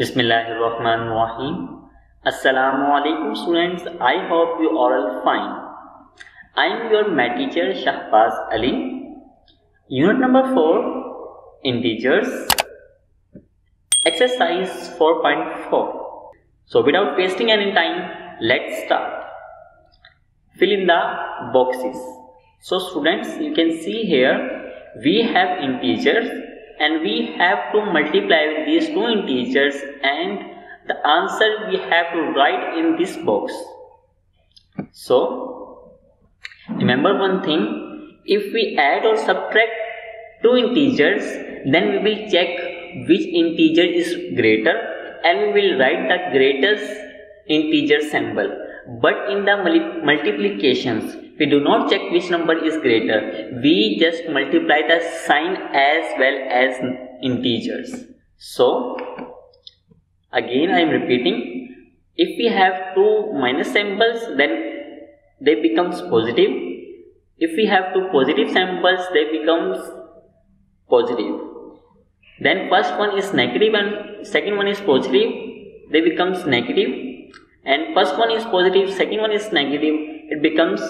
Bismillahirrahmanirrahim. Assalamu alaikum students. I hope you are all fine. I am your math teacher Shahbaz Ali. Unit number 4 Integers Exercise 4.4 So without wasting any time, let's start. Fill in the boxes. So students, you can see here we have integers and we have to multiply with these two integers and the answer we have to write in this box. So remember one thing if we add or subtract two integers then we will check which integer is greater and we will write the greatest integer symbol but in the multiplications we do not check which number is greater. We just multiply the sign as well as integers. So again i am repeating. If we have two minus symbols then they becomes positive. If we have two positive symbols they becomes positive. Then first one is negative and second one is positive they becomes negative and first one is positive second one is negative it becomes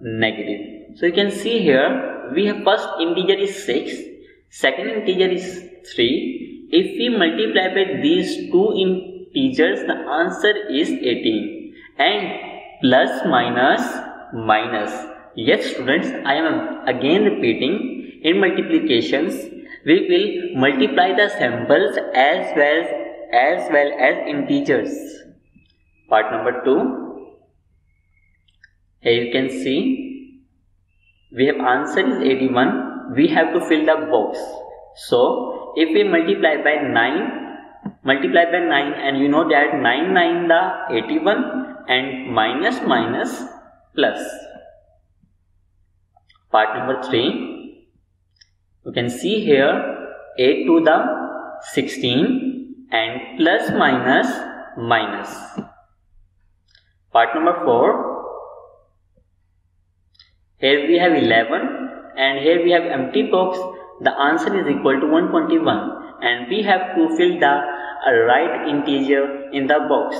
negative. So you can see here we have first integer is 6, second integer is 3. If we multiply by these two integers the answer is 18 and plus minus minus. Yes students I am again repeating in multiplications we will multiply the symbols as well as well as integers. Part number 2 here you can see we have answer is 81 we have to fill the box. So if we multiply by 9 multiply by 9 and you know that 9 9 the 81 and minus minus plus. Part number 3 you can see here 8 to the 16 and plus minus minus part number 4 here we have 11 and here we have empty box. The answer is equal to 121 and we have to fill the right integer in the box.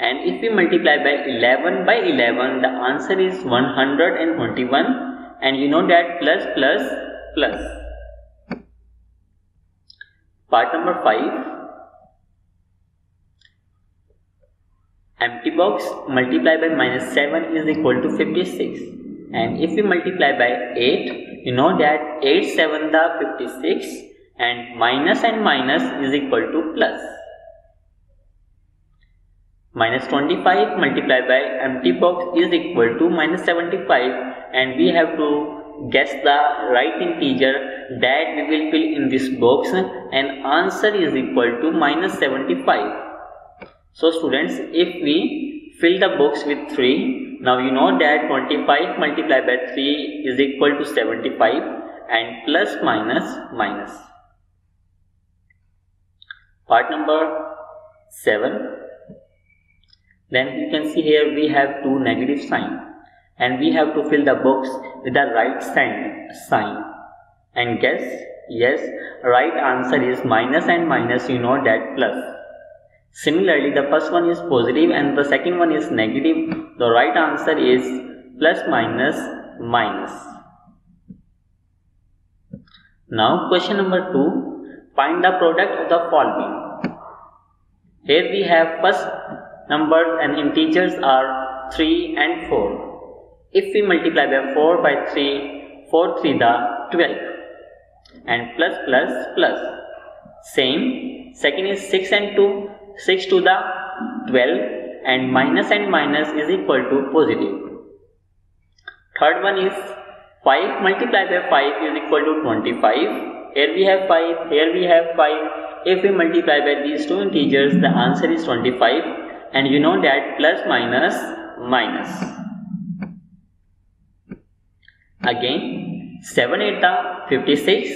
And if we multiply by 11 by 11, the answer is 121 and you know that plus plus plus. Part number 5 empty box multiplied by minus 7 is equal to 56 and if we multiply by 8 you know that 8 7 the 56 and minus and minus is equal to plus. Minus 25 multiplied by empty box is equal to minus 75 and we have to guess the right integer that we will fill in this box. And answer is equal to minus 75 so students if we fill the box with 3 now you know that 25 multiplied by 3 is equal to 75 and plus minus minus. Part number 7. Then you can see here we have two negative sign and we have to fill the box with the right sign sign and guess yes right answer is minus and minus you know that plus Similarly, the first one is positive and the second one is negative. The right answer is plus minus minus. Now question number 2. Find the product of the following. Here we have first numbers and integers are 3 and 4. If we multiply by 4 by 3, 4 3 the 12 and plus plus plus. Same. Second is 6 and 2 6 to the 12 and minus and minus is equal to positive. Third one is 5 multiplied by 5 is equal to 25. Here we have 5, here we have 5. If we multiply by these two integers, the answer is 25 and you know that plus minus minus. Again, 7 8 the 56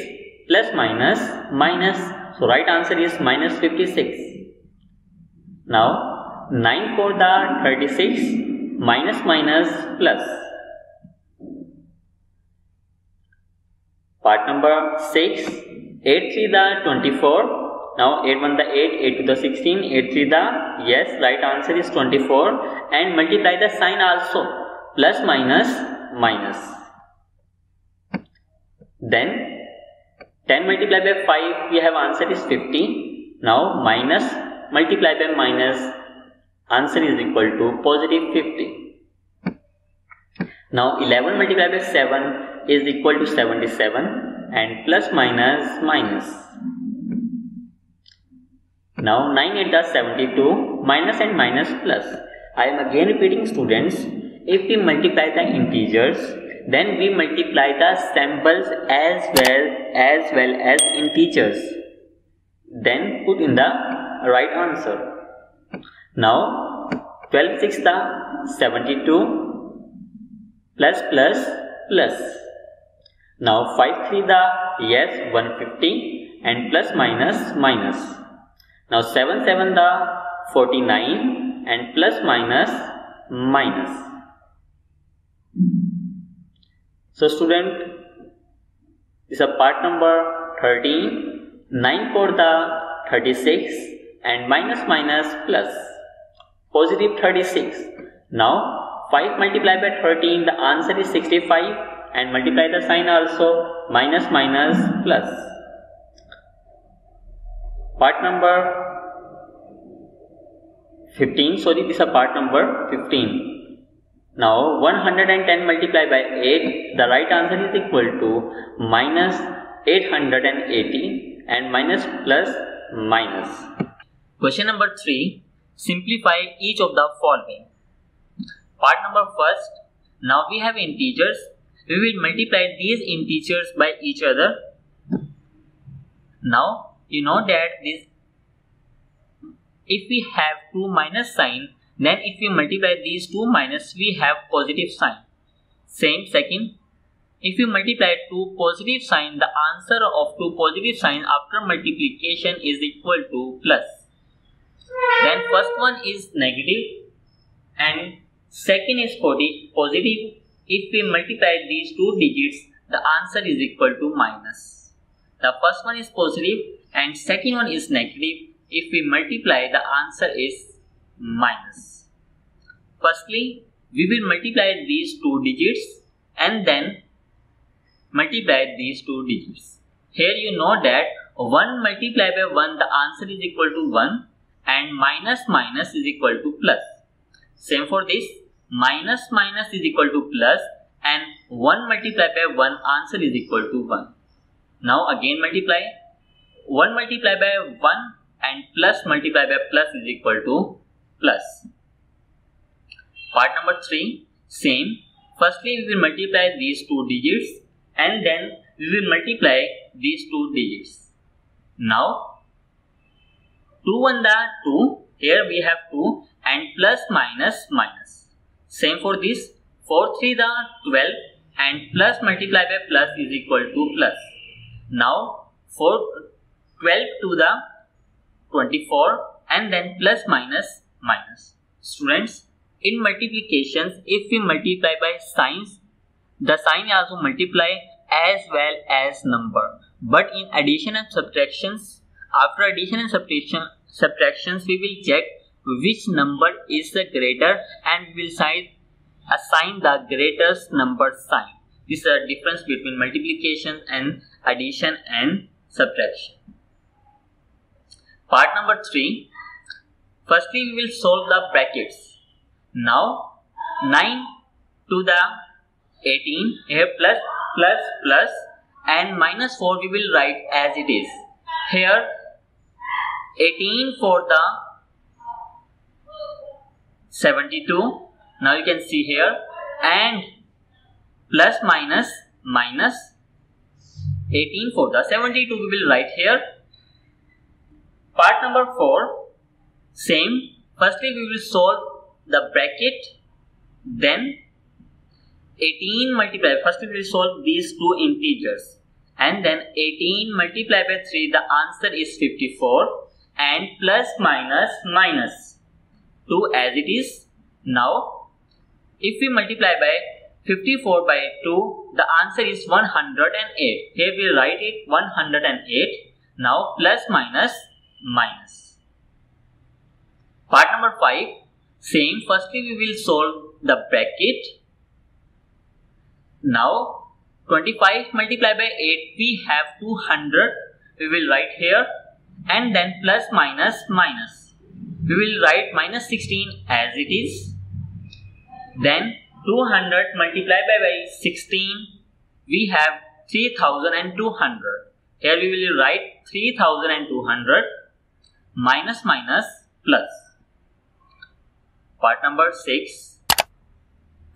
plus minus minus. So right answer is minus 56. Now 9 for the 36 minus minus plus. Part number 6 8 3 the 24 Now 8 1 the 8, 8 to the 16, 8 3 the yes, right answer is 24 and multiply the sign also plus minus minus. Then 10 multiplied by 5 we have answer is 50. Now minus multiplied by minus answer is equal to positive 50. Now 11 multiplied by 7 is equal to 77 and plus minus minus. Now 9 8 is 72 minus and minus plus. I am again repeating students if we multiply the integers then we multiply the samples as well as well as integers then put in the right answer. Now 12 6 the 72 plus plus plus. Now 5 3 the yes 150 and plus minus minus. Now 7 7 the 49 and plus minus minus. So student is a part number 13 9 for the 36 and minus minus plus positive 36. Now 5 multiplied by 13 the answer is 65 and multiply the sign also minus minus plus. Part number 15 sorry this is a part number 15. Now 110 multiplied by 8 the right answer is equal to minus 880 and minus plus minus. Question number 3. Simplify each of the following. Part number first. Now we have integers. We will multiply these integers by each other. Now you know that this if we have 2 minus sign then if we multiply these 2 minus we have positive sign. Same second if you multiply two positive sign, the answer of two positive sign after multiplication is equal to plus. Then first one is negative and second is positive. If we multiply these two digits, the answer is equal to minus. The first one is positive and second one is negative. If we multiply, the answer is minus. Firstly, we will multiply these two digits and then multiply these two digits. Here you know that 1 multiplied by 1 the answer is equal to 1 and minus minus is equal to plus. Same for this minus minus is equal to plus and 1 multiplied by 1 answer is equal to 1. Now again multiply 1 multiplied by 1 and plus multiplied by plus is equal to plus. Part number 3 same firstly we will multiply these two digits and then we will multiply these two digits. Now 2 1 the 2 here we have 2 and plus minus minus. Same for this 4 3 the 12 and plus multiply by plus is equal to plus. Now 4 12 to the 24 and then plus minus minus. Students in multiplications if we multiply by signs the sign also multiply as well as number. But in addition and subtractions, after addition and subtraction, subtractions, we will check which number is the greater and we will assign the greatest number sign. This is the difference between multiplication and addition and subtraction. Part number 3. Firstly, we will solve the brackets. Now, 9 to the 18 here plus plus plus and minus 4 we will write as it is. Here 18 for the 72 now you can see here. And plus minus minus 18 for the 72 we will write here. Part number 4 same. Firstly we will solve the bracket. Then 18 multiplied first we will solve these two integers. And then 18 multiplied by 3 the answer is 54 and plus minus minus. 2 as it is. Now if we multiply by 54 by 2 the answer is 108 here we write it 108 now plus minus minus. Part number 5. Same, firstly we will solve the bracket. Now 25 multiplied by 8 we have 200 we will write here and then plus minus minus we will write minus 16 as it is then 200 multiplied by, by 16 we have 3200 here we will write 3200 minus minus plus. Part number 6.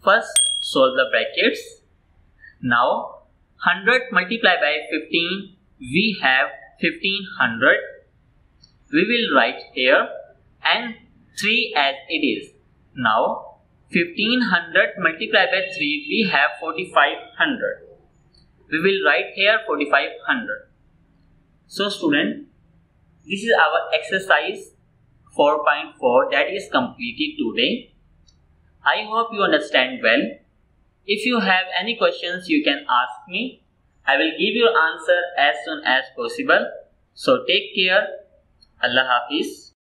First solve the brackets. Now 100 multiplied by 15 we have 1500. We will write here and 3 as it is. Now 1500 multiplied by 3 we have 4500. We will write here 4500. So student, this is our exercise 4.4 that is completed today. I hope you understand well. If you have any questions you can ask me. I will give you answer as soon as possible. So take care. الله حافظ